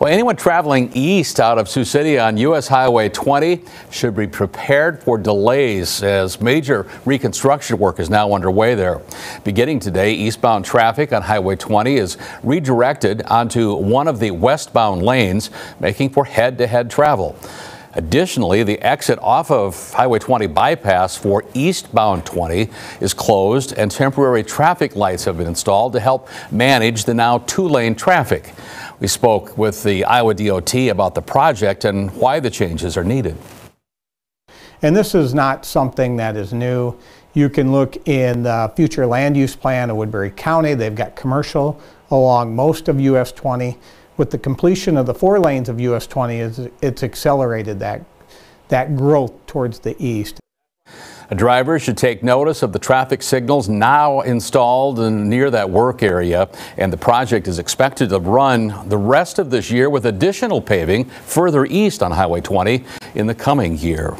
Well, anyone traveling east out of Sioux City on U.S. Highway 20 should be prepared for delays as major reconstruction work is now underway there. Beginning today, eastbound traffic on Highway 20 is redirected onto one of the westbound lanes, making for head-to-head travel. Additionally, the exit off of Highway 20 bypass for eastbound 20 is closed and temporary traffic lights have been installed to help manage the now two-lane traffic. We spoke with the Iowa DOT about the project and why the changes are needed. And this is not something that is new. You can look in the future land use plan of Woodbury County. They've got commercial along most of US 20. With the completion of the four lanes of US 20, it's accelerated that, that growth towards the east. A driver should take notice of the traffic signals now installed near that work area, and the project is expected to run the rest of this year with additional paving further east on Highway 20 in the coming year.